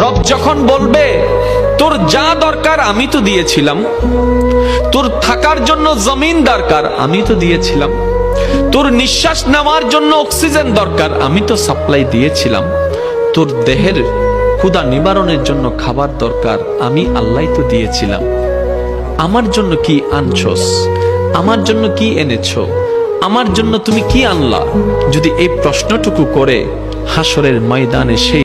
রব যখন বলবে, তোর যা দরকার আমি তো দিয়েছিলাম। তোর থাকার জন্য জমিন দরকার আমি তো দিয়েছিলাম। তোর নিঃশ্বাস নেওয়ার জন্য অক্সিজেন দরকার আমি তো সাপ্লাই দিয়েছিলাম। তোর দেহের ক্ষুদা নিবারণের জন্য খাবার দরকার আমি আল্লাহ তো দিয়েছিলাম। আমার জন্য কি আনছস? আমার জন্য কি এনেছো? আমার জন্য তুমি কি আনলা? যদি এই প্রশ্নটুকু করে হাসরের ময়দানে সেই